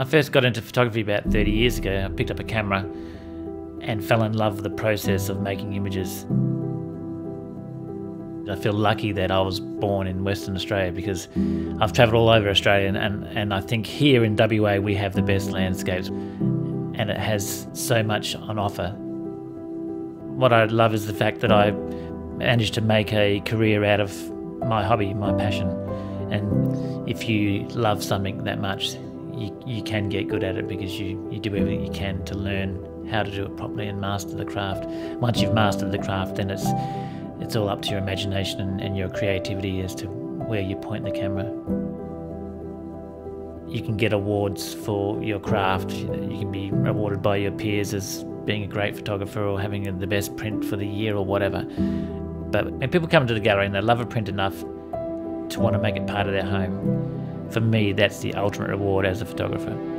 I first got into photography about 30 years ago. I picked up a camera and fell in love with the process of making images. I feel lucky that I was born in Western Australia because I've travelled all over Australia and, and I think here in WA we have the best landscapes and it has so much on offer. What I love is the fact that I managed to make a career out of my hobby, my passion. And if you love something that much, you, you can get good at it because you, you do everything you can to learn how to do it properly and master the craft. Once you've mastered the craft, then it's it's all up to your imagination and, and your creativity as to where you point the camera. You can get awards for your craft. You can be awarded by your peers as being a great photographer or having the best print for the year or whatever. But when people come to the gallery and they love a print enough to want to make it part of their home, for me, that's the ultimate reward as a photographer.